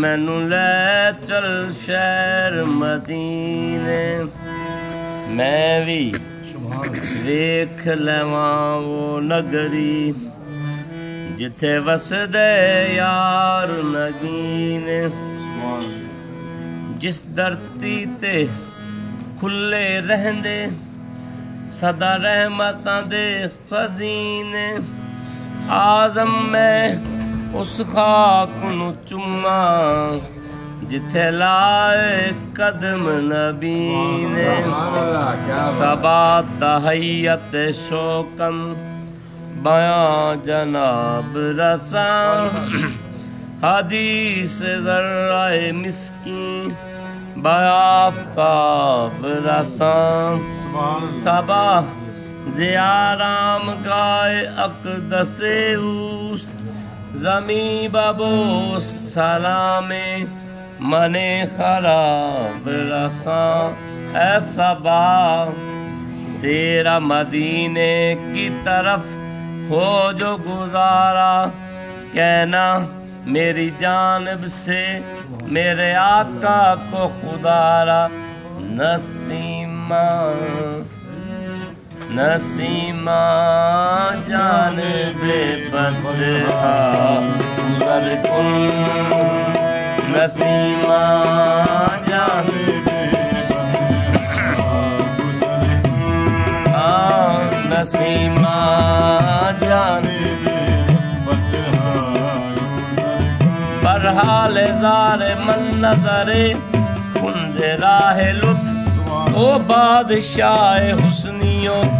مینو لے چل شہر مدینے۔ میں بھی دیکھ لواں وہ نگری، جتھے وسدے یار نگین۔ جس دھرتی تے کھلے رہندے سدا رحمتاں دے خزینے۔ آزم میں اس خاک نو چما جتھے لائے قدم نبی نے۔ سبا تحیت شوکن بیاں جناب رسان حدیث ذرہ مسکین بیافتاب رسان سبا زیارام گائے اقدس اوست۔ زمین ببو سلام من خراب رساں، اے سبا تیرا مدینے کی طرف ہو جو گزارا، کہنا میری جانب سے میرے آقا کو خدارا نسیمہ۔ نسیمہ جانب بدہا سر کن نسیمہ جانب آن نسیمہ برحال زار من نظر کنز راہ لطف او بادشاہ حسنیوں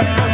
America.